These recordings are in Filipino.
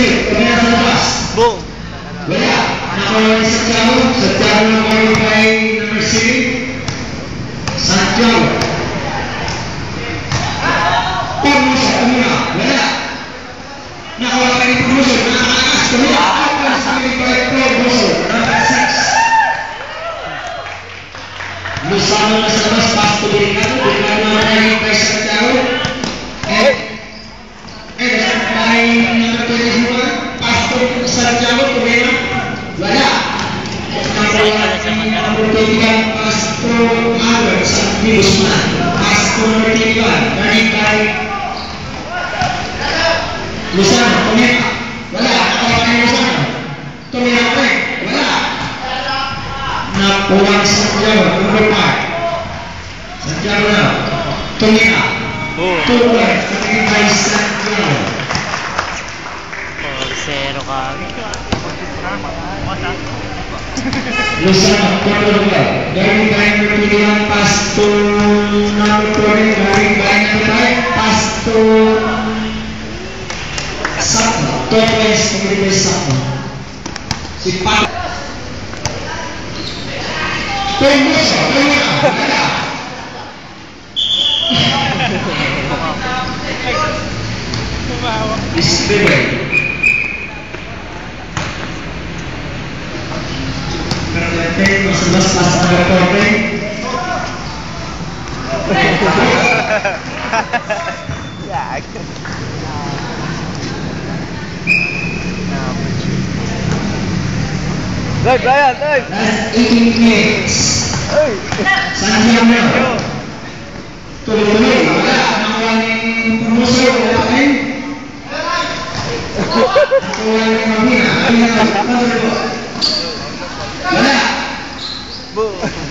sini, ini satu kelas. Bu. Banyak. Namanya Sejau, Sejau nomor nomor sini. Sajau. secara cabut ke mana? Banyak. Kepala Pertanian Astro Albert Sakti Usman, Astro Pertanian dari Kai. Lusan, komen, banyak. Kalau kayak Lusan, komen apa? Banyak. Napuan Sanjawa, nomor 4. Sanjawa, Tunggu. Tunggu, Sanjawa, Zero kami. Luzano, Portugal. Going by number 21, pass to number 40. Going by number 5, pass to Sakno. Two points, complete by Sakno. Si Pat. Permiso, tumira. Wala. Is Bebe. Permite, mas mas pas number 40. Yag. Day, Brian, day! Last 18 minutes. Ay! Santiago. Tuloy-tuloy. Wala. Nakuha ni promotion. Wala pa rin. Nakuha ni Mamina. Na? Ano na? Wala. Boom! Wala.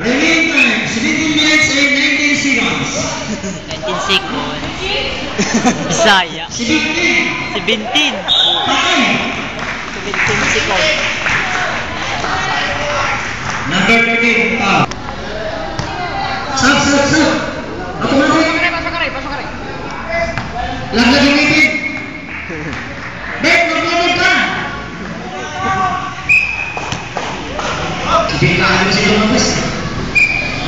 Remaining time, 17 minutes and 19 seconds. 19 seconds. Bisaya. Si Victor. 17. 17 Patay. seconds. Number 13, Pao. Sab, sab, sab. Ako na rin. Laglag yung ipin. Bet, bid'ah kecil bagus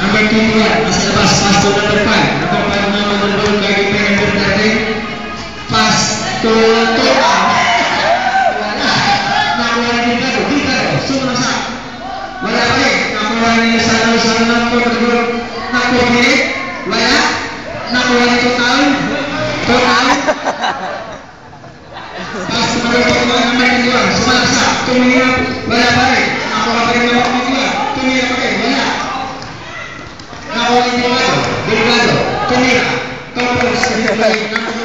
Nombor tiga pas lepas pastor depan. Nombor pertama menurut bagi pengen berkata Pastor Tuhan Nombor nah, nah, nah, tiga Kita Semua masak Walau baik Nombor ini Sana-sana Nombor kedua Nombor ini? Banyak Nombor itu tahu? Pas menurut bagi pengen berkata Semua masak Kemudian Walau baik Nombor 祝你生